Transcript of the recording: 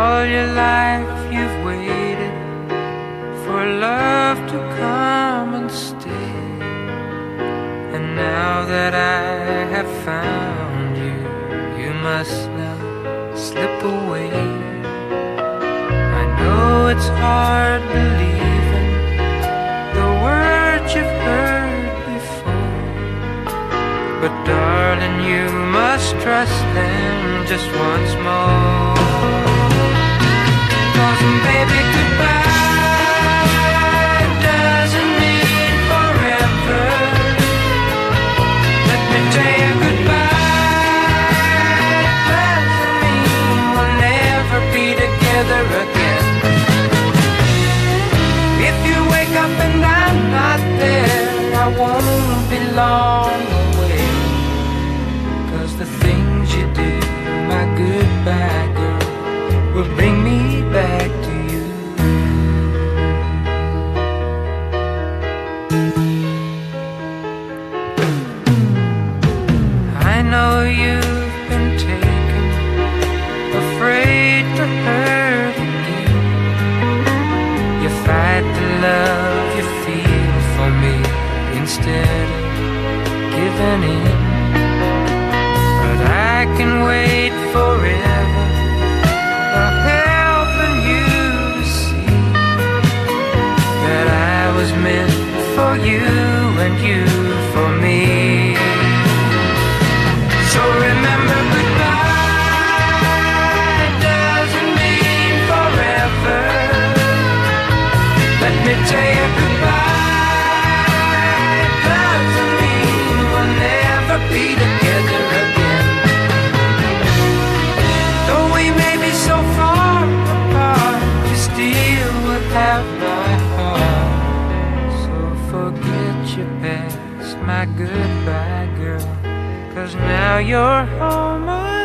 All your life you've waited for love to come and stay. And now that I have found you, you must now slip away. I know it's hard believing the words you've heard before. But darling, you must trust them just once more. Won't be long away. Cause the things you do, my goodbye girl, will bring me back to you. I know you've been taken, afraid to hurt again. You fight the love you feel for me instead of. But I can wait forever, for helping you to see that I was meant for you and you for me. So remember goodbye doesn't mean forever. Let me tell you my goodbye girl. Cause now you're mine.